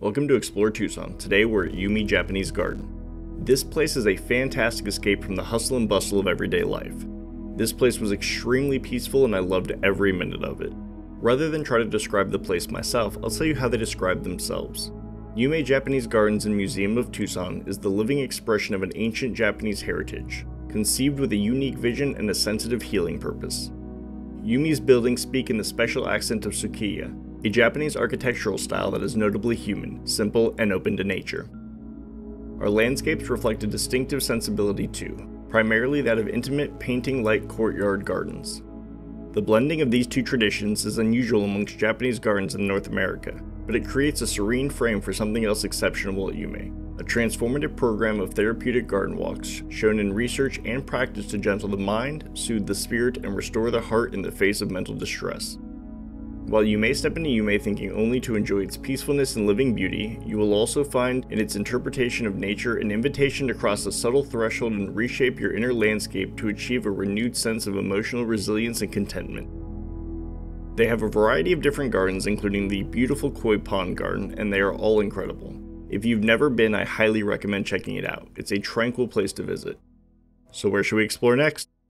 Welcome to Explore Tucson. Today we're at Yume Japanese Garden. This place is a fantastic escape from the hustle and bustle of everyday life. This place was extremely peaceful and I loved every minute of it. Rather than try to describe the place myself, I'll tell you how they describe themselves. Yume Japanese Gardens and Museum of Tucson is the living expression of an ancient Japanese heritage, conceived with a unique vision and a sensitive healing purpose. Yume's buildings speak in the special accent of Sukiya, a Japanese architectural style that is notably human, simple, and open to nature. Our landscapes reflect a distinctive sensibility too, primarily that of intimate, painting-like courtyard gardens. The blending of these two traditions is unusual amongst Japanese gardens in North America, but it creates a serene frame for something else exceptional at Yume, a transformative program of therapeutic garden walks shown in research and practice to gentle the mind, soothe the spirit, and restore the heart in the face of mental distress. While you may step into Yume thinking only to enjoy its peacefulness and living beauty, you will also find in its interpretation of nature an invitation to cross a subtle threshold and reshape your inner landscape to achieve a renewed sense of emotional resilience and contentment. They have a variety of different gardens, including the beautiful Koi Pond Garden, and they are all incredible. If you've never been, I highly recommend checking it out. It's a tranquil place to visit. So, where should we explore next?